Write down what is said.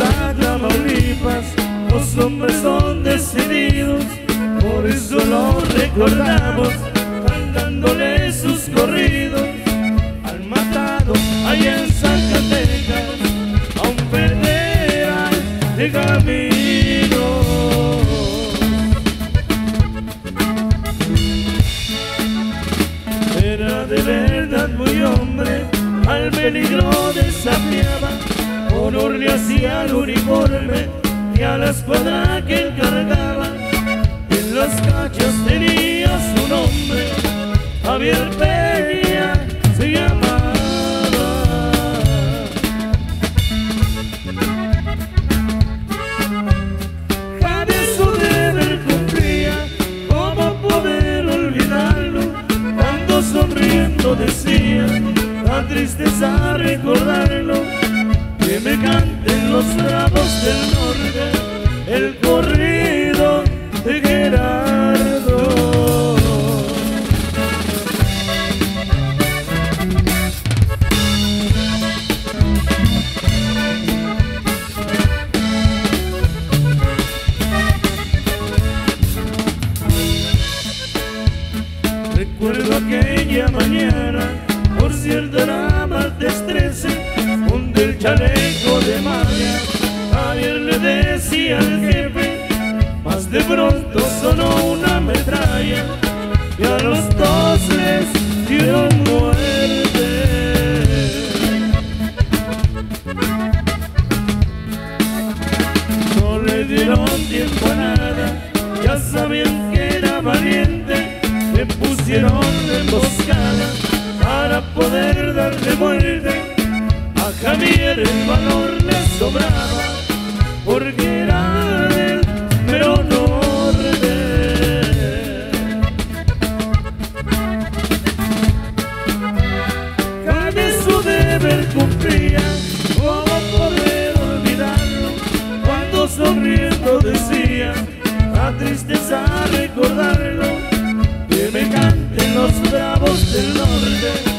a Tamaulipas, los hombres son decididos, por eso lo recordamos, cantándole sus corridos al matado allá en Zacatecas, a un federal de camino. Era de verdad muy hombre, al peligro desafiaba, le hacía el uniforme y a la escuadra que él cargaba. En las cachas tenía su nombre, Javier Peña se llamaba. Javier su deber cumplía, ¿cómo poder olvidarlo? Cuando sonriendo decía, la tristeza recordarlo, que me canten los bravos del norte, el corrido de Gerardo. Recuerdo aquella mañana, por cierto era martes 13, donde el chaleco de María, Javier le decía al jefe, más de pronto sonó una metralla, y a los dos les dio muerte. No le dieron tiempo a nada, ya sabían que era valiente, le pusieron emboscada para poder darle muerte. A Javier el valor le sobraba, porque era del mero norte. Cada su deber cumplía, ¿cómo poder olvidarlo? Cuando sonriendo decía, la tristeza recordarlo, que me canten los bravos del norte,